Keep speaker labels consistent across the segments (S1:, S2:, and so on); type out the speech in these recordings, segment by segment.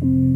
S1: Thank you.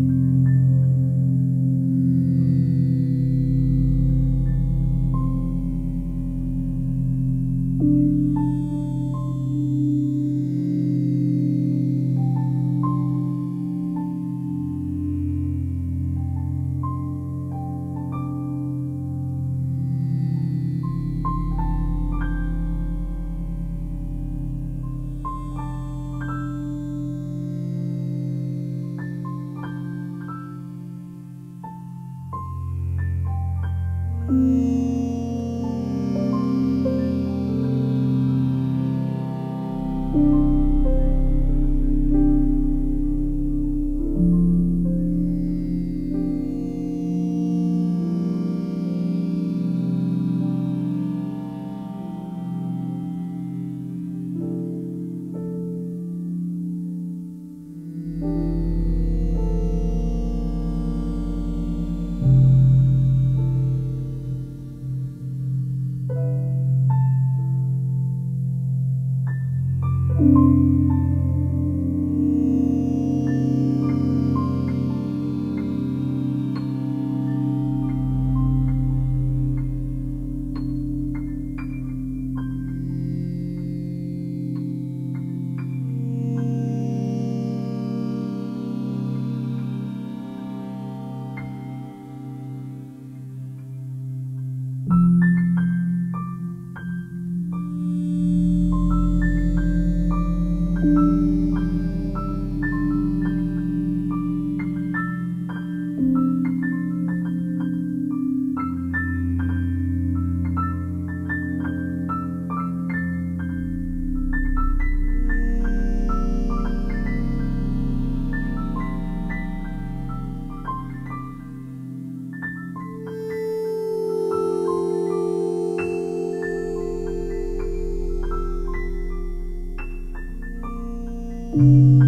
S1: Thank you.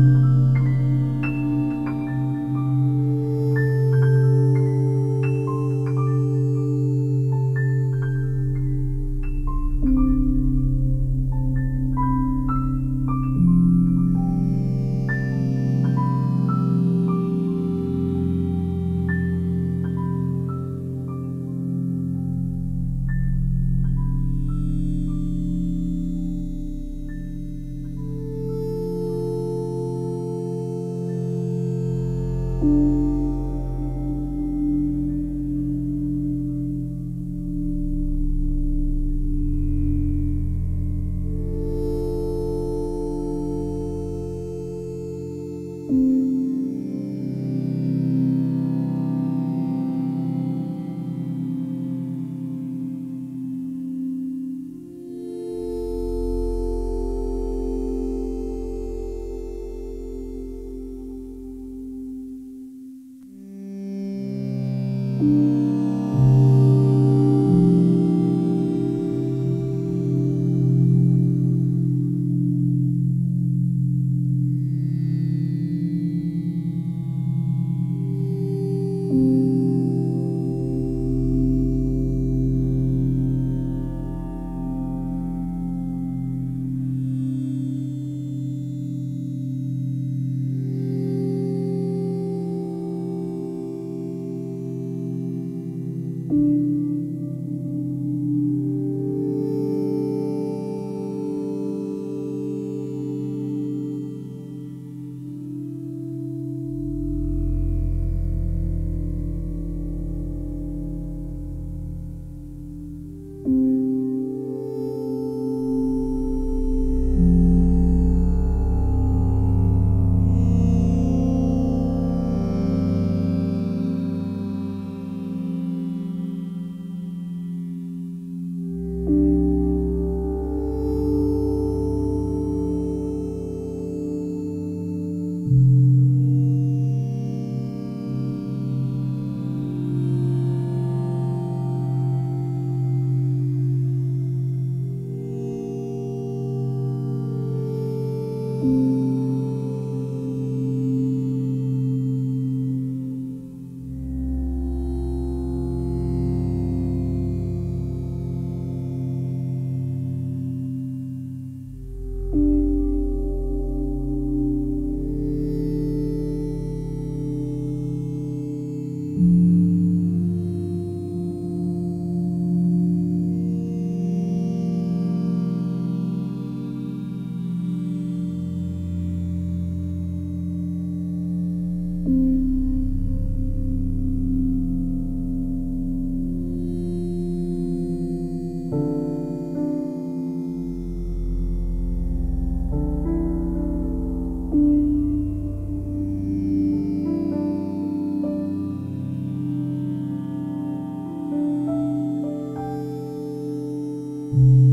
S1: Mm-hmm.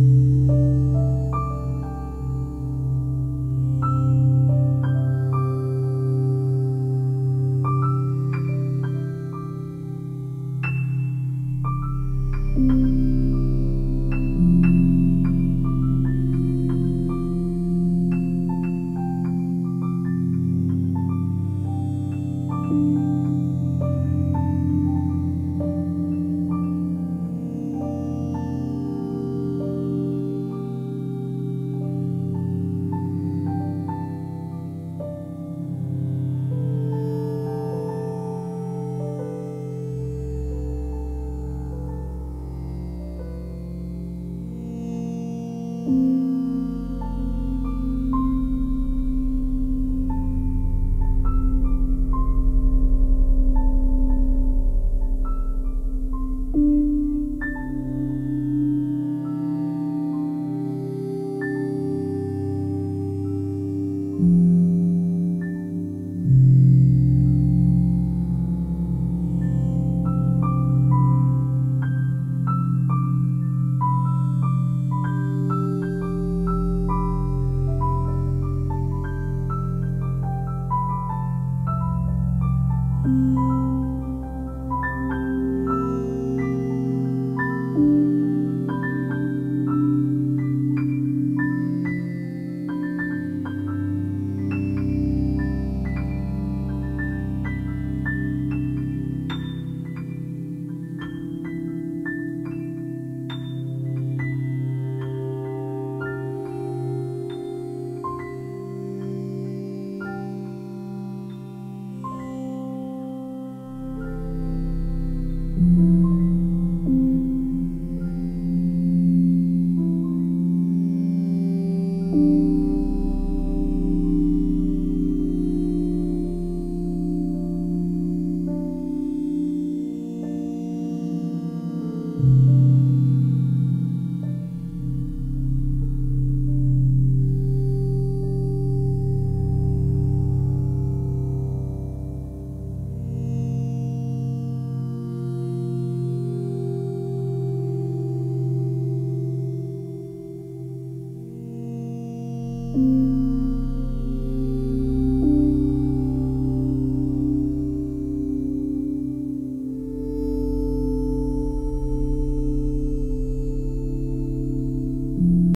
S1: Música